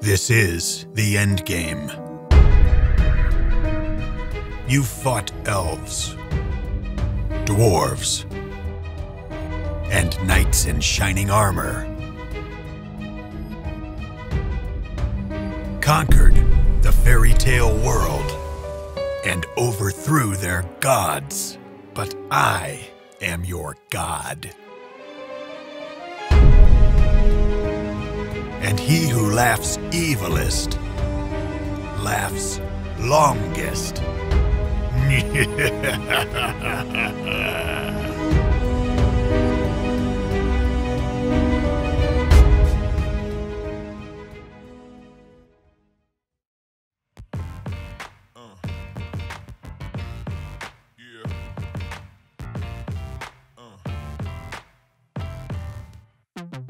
This is the end game. You fought elves, dwarves, and knights in shining armor. Conquered the fairy tale world and overthrew their gods. But I am your god. and he who laughs evilest laughs longest. Uh, uh.